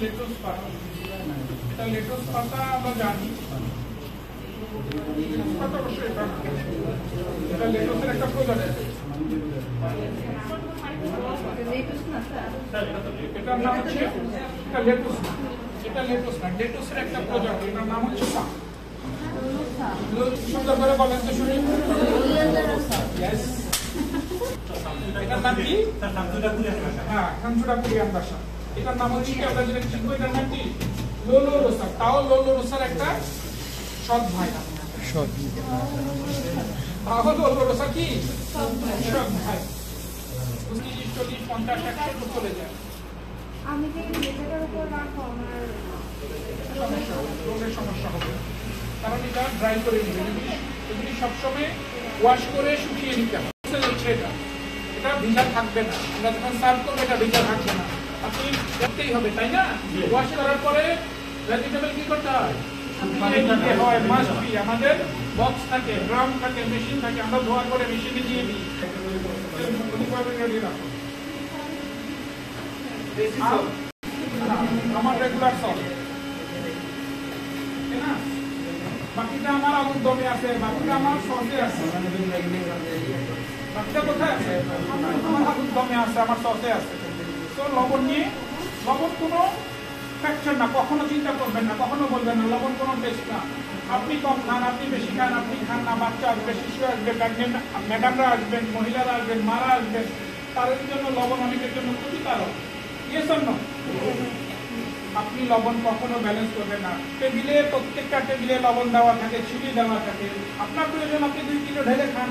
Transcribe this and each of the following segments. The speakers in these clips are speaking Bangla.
লেটুস পাতা এটা লেটুস পাতা আমরা জানি লেটুস পাতা অবশ্যই এটা না। এটা লেটুসের একটা প্রজাতি এটার নাম হচ্ছে এটা লেটুস এটা লেটুস না লেটুসের একটা প্রজাতি এটার নাম হচ্ছে পা সুন্দর করে বলেন তো শুনি Yes. এটার নাম কি হ্যাঁ কোরিয়ান ভাষা এটার নাম হচ্ছে কি? আমরা যেটা শিখব এটার নাম কি? Lollo Rosso. তাও লোলো রোসার একটা সৎ ভাই। তাও লোলো রোসা কি? সৎ ভাই। পঁচিশ চল্লিশ পঞ্চাশ একশো চলে যায়। আমি যে লেখাটার উপর রাখো আমার সমস্যা হবে রোগের সমস্যা হবে। কারণ এটা ড্রাই করে নিবে যদি এগুলি সবসময় ওয়াশ করে শুকিয়ে নিতে হবে এটা? এটা ভিজা থাকবে না। আমরা যখন সার্ভ করব এটা ভিজা থাকবে না। আপনি হবে তাই না? ওয়াশ করার পরে ভেজিটেবল কি করতে হয়? শুকিয়ে নিতে মাস্ট বি আমাদের বক্স থাকে ড্রাম থাকে মেশিন থাকে আমরা ধোয়ার পরে মেশিনে দিয়ে দিই। রেডি রাখো আর আমার রেগুলার বাকিটা আমার আলুর দমে আছে বাকিটা আমার সসে আছে। বাকিটা কোথায় আছে? আমার আলুর দমে আছে আমার সসে আছে। লবণ নিয়ে, লবণ কোনো ফ্যাকচার না, কখনো চিন্তা করবেন না, কখনো বলবেন না, লবণ কোনো টেস্ট না। আপনি কম খান, আপনি বেশি খান, আপনি খান না, বাচ্চা আসবে, শিশু আসবে প্রেগনেন্ট ম্যাডামরা আসবেন মহিলারা আসবেন মারা আসবেন তাদের জন্য লবণ অনেকের জন্য ক্ষতিকারক। ইয়েস অন্য আপনি লবণ কখনো ব্যালেন্স করবেন না। টেবিলে, প্রত্যেকটা টেবিলে লবণ দেওয়া থাকে চিনি দেওয়া থাকে। আপনার প্রয়োজন, আপনি দুই কিলো ঢেলে খান।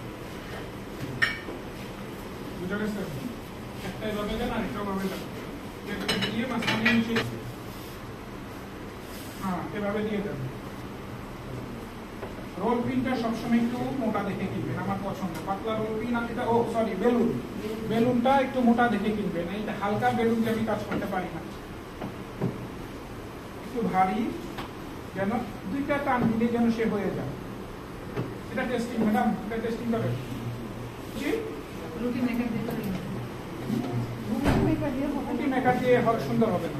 বুঝা গেছে একটা এভাবে দেন আর একটা ভাবে দেন দিয়ে মাঝখানে নিচে হ্যাঁ এভাবে দিয়ে দেন রোল পিনটা সবসময় একটু মোটা দেখে কিনবেন আমার পছন্দ পাতলা রোল পিন এটা ও সরি বেলুন বেলুনটা একটু মোটা দেখে কিনবেন এইটা হালকা বেলুন আমি কাজ করতে পারি না একটু ভারী যেন দুইটা টান দিলে যেন সে হয়ে যায় এটা টেস্টিং ম্যাডাম এটা টেস্টিং করে রুটি মেকার দিয়ে রুটি মেকার দিয়ে হবে সুন্দর হবে না।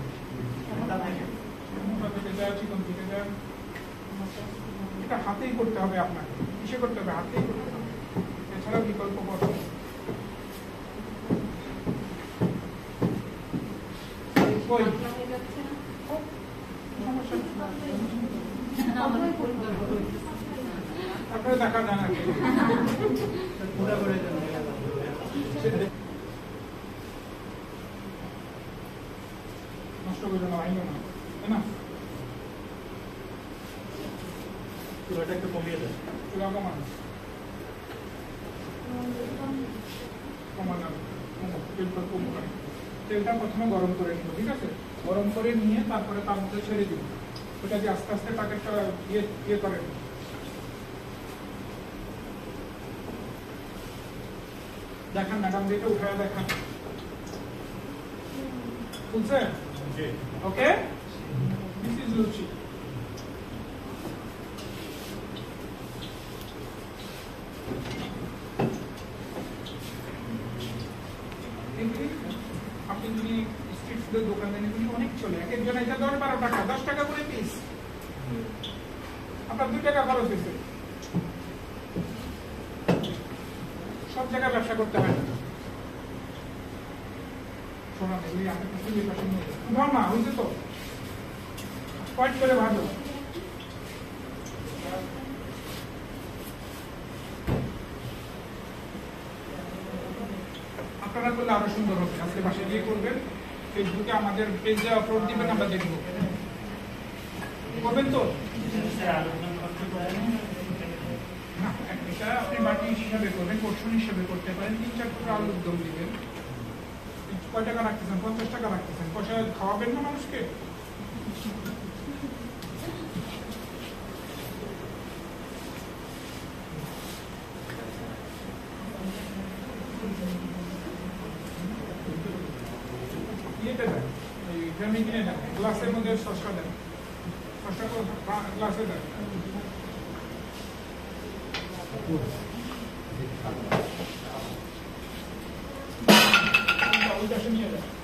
এটা হাতেই করতে হবে আপনাকে। কিসে করতে হবে? হাতেই করতে হবে। এছাড়া বিকল্প পথ। তারপরে দেখা যায় না নষ্ট একটু তেলটা প্রথমে গরম করে নিব ঠিক আছে গরম করে নিয়ে তারপরে তার মধ্যে ছেড়ে দিব ওটা যে আস্তে আস্তে প্যাকেটটা ইয়ে ইয়ে করে দেখান ম্যাডাম দিকে উঠায় দেখান। বুঝছে ওকে। দিস ইজ লুচি আপনি যদি স্ট্রিট ফুডের দোকানে এগুলি অনেক চলে। এক একজন এটা দশ বারো টাকা দশ টাকা করে পিস আপনার দুই টাকা খরচ হয়েছে। জায়গায় ব্যবসা করতে হয় না। আপনারা করলে আরও সুন্দর হবে। আজকে গিয়ে করবেন। ফেসবুকে আমাদের পেজে আপলোড দিবেন আমরা দেখব। করবেন তো? এটা আপনি বাটি হিসাবে করবেন পোর্শন হিসাবে করতে পারেন, তিন, চার টুকরো আলুর দম দিবেন কয় টাকা রাখতেছেন? পঞ্চাশ টাকা রাখতেছেন। পয়সা খাওয়াবেন না মানুষকে? কিনে দেন, গ্লাসের মধ্যে শসা দেন। শসা গ্লাসে দেন। ওই পাশে নিয়ে যান ওই